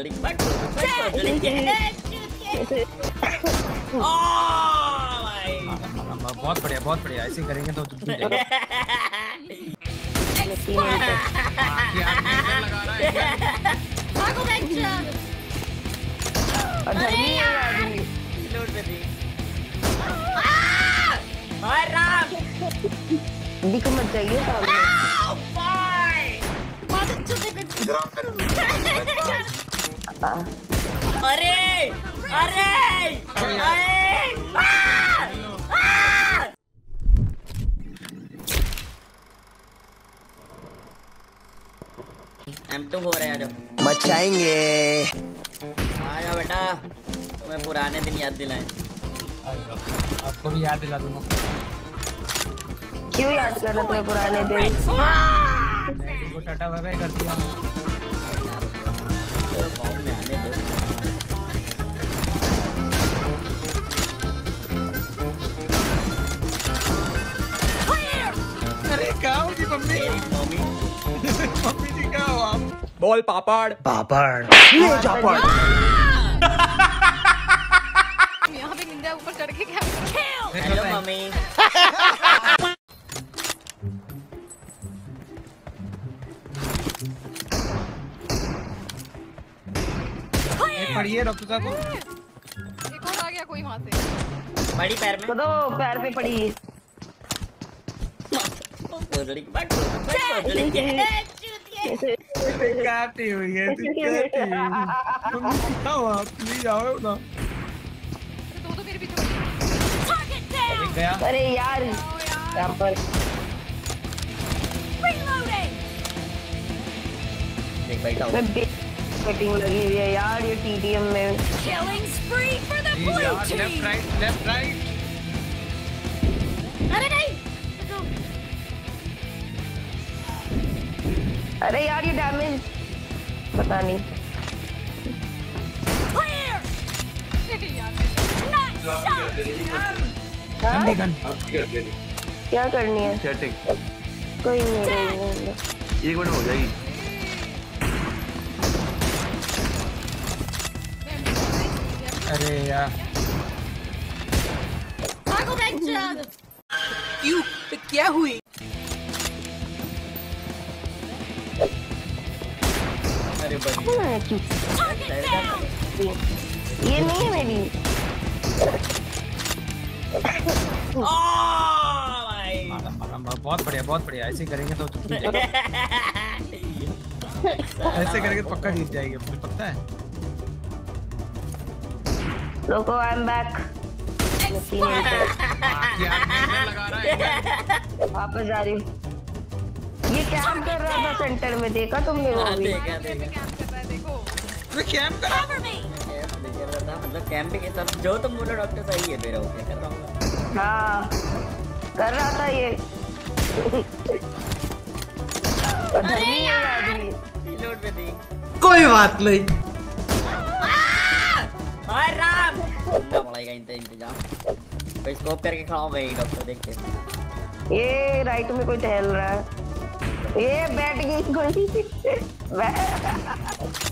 ओ भाई बहुत बढ़िया बहुत बढ़िया ऐसे करेंगे तो जाएगा भागो बच्चा और धर्मी है आदमी लोड पे थी राम दिख मत जाइए सामने हाँ। अरे अरे अरे आ! आ! हम तो हो रहे हैं जो मचाएँगे आ बेटा तुम्हें पुराने दिन याद दिलाए। आपको भी याद दिला दूँगा। क्यों याद कर रहे पुराने दिन? टाटा बाय बाय कर दिया। बोल पापड़ पापड़ ये जापड़ यहाँ पे निंजा ऊपर चढ़ के क्या हेलो मम्मी एक पढ़िए डॉक्टर साहब को एक और आ गया कोई वहाँ से बड़ी पैर में तो दो पैर पे पड़ी है तू है मम्मी क्या हुआ प्लीज़ आओ ना दो तो मेरे पीछे पड़े। एक गया अरे यार यहाँ पर देख बैठा हूँ कटिंग लगी हुई है यार ये टीडीएम में प्लीज़ यार लेफ़्ट राइट लेफ़्ट राइट अरे यार ये डैमेज पता नहीं। हाँ? क्या करनी है? सेटिंग कोई नहीं नहीं, नहीं, नहीं। एक मिनट हो जाएगी। अरे यार। क्यों तो क्या हुई? हाँ, है मारा मारा मारा बहुत बढ़िया बहुत बढ़िया ऐसे करेंगे तो ऐसे करेंगे तो पक्का जीत जाएगी मुझे पता है रुको आई एम बैक लगा रहा है वापस आ रही हूँ ये कर रहा था सेंटर में देखा तुमने वो हाँ, भी? देखा देखा। कैंप कर देखो कैंप करा कैंप नहीं कर रहा था। मतलब के जो तुम बोलो डॉक्टर सही है मेरा ओके कर रहा हूँ हाँ कर रहा था ये। है आदमी रिलोड पे थी कोई बात नहीं। राम! इंत इंतज़ाम? स्कोप करके खड़ा हूँ भाई डॉक्टर देख के ये राइट में कोई टहल रहा है। ये बैठ गई भाई।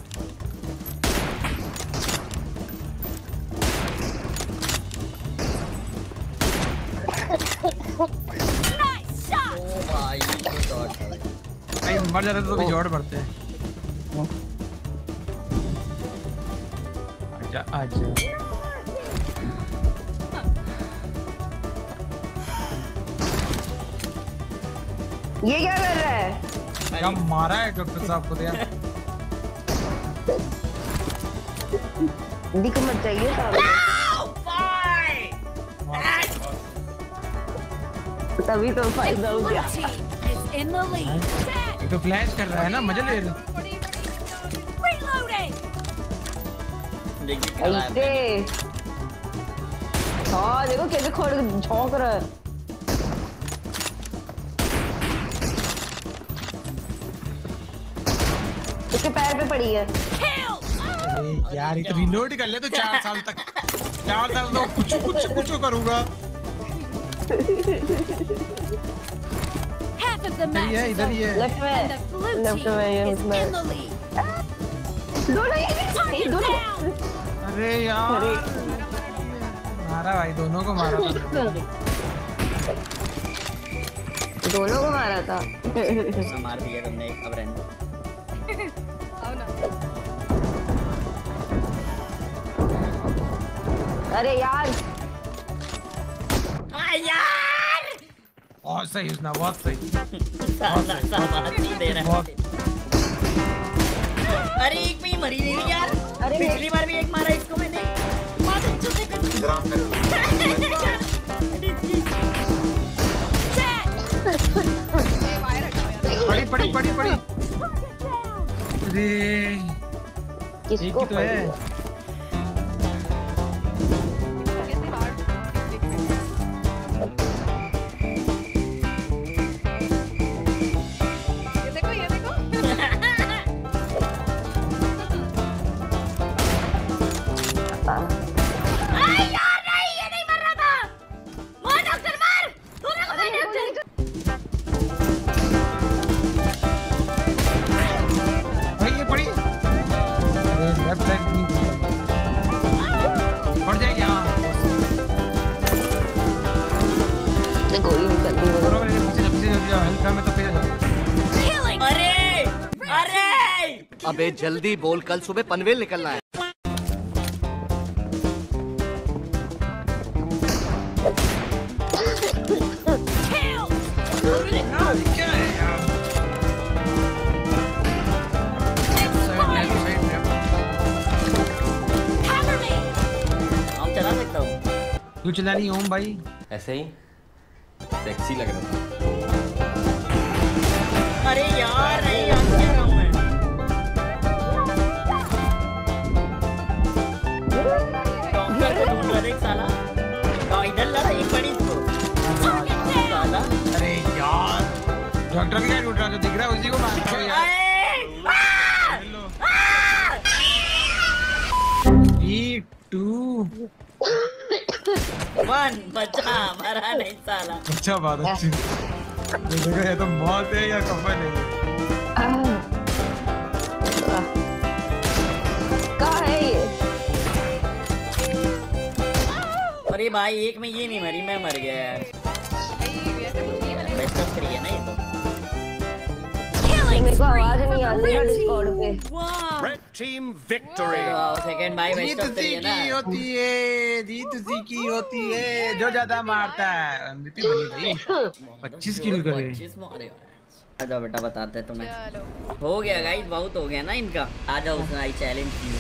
भाई मर जाते तो भी जोड़ पड़ते हैं आजा आजा ये क्या कर रहा है? क्या मारा है डॉक्टर साहब को दिया। दिख मत चाहिए सामने तभी तो फ़ायदा हो गया। ये तो फ्लैश कर रहा है ना मज़ा ले रहा है। हाँ। देखो। कैसे खोल झोंक रहा है। इसके पैर पे पड़ी है। अरे यार ये तो रिलोड कर ले तो चार साल तक। चार साल तो कुछ कुछ कुछ करूँगा। इधर इधर लेफ़्ट में लेफ़्ट में ये दोनों ये दोनों अरे यार मारा भाई दोनों को मारा था। दोनों को मारा था। मार दिया तुमने अब रहने दो आओ ना अरे यार। आ यार। बहुत सही उसने बहुत सही। साला दे रहा बहुत अरे एक में ही मरी नहीं यार। अरे पिछली बार भी एक मारा इसको मैंने। बहुत अच्छे से कर। पड़ी पड़ी पड़ी पड़ी। एक किसको तो है। अबे जल्दी बोल कल सुबह पनवेल निकलना है। तू चला नहीं ओम भाई। ऐसे ही। सेक्सी लग रहा था अरे यार नहीं यार। टू। वन बचा मरा नहीं साला। अच्छा बात अच्छी। ये देखो ये तो मौत है या कफन है? कहाँ है ये? अरे भाई एक में ये नहीं मरी मैं मर गया यार। है तो। मेरे को आवाज़ नहीं आ रही है डिस्कॉर्ड पे। टीम विक्ट्री जीत ना की होती है जीत उसी की होती है जो ज़्यादा मारता है। एमवीपी बनी भाई 25 किल करे। 25 मारे आ जाओ बेटा बताते हैं तुम्हें। हो गया गाइस बहुत हो गया ना इनका। आ जाओ उसने आई चैलेंज की.